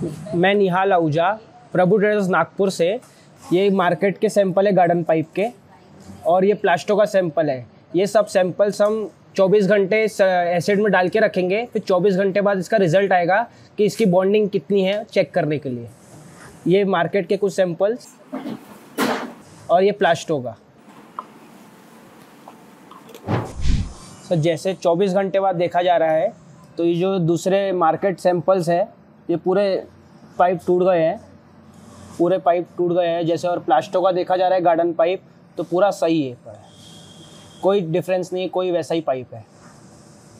मैं निहाल आहूजा, प्रभु ट्रेडर्स नागपुर से। ये मार्केट के सैंपल है गार्डन पाइप के, और ये प्लास्टो का सैंपल है। ये सब सैंपल्स हम 24 घंटे एसिड में डाल के रखेंगे, फिर 24 घंटे बाद इसका रिज़ल्ट आएगा कि इसकी बॉन्डिंग कितनी है चेक करने के लिए। ये मार्केट के कुछ सैंपल्स, और ये प्लास्टो का। सर जैसे 24 घंटे बाद देखा जा रहा है तो ये जो दूसरे मार्केट सैंपल्स है ये पूरे पाइप टूट गए हैं। पूरे पाइप टूट गए हैं। जैसे और प्लास्टो का देखा जा रहा है, गार्डन पाइप तो पूरा सही है। कोई डिफरेंस नहीं, कोई वैसा ही पाइप है।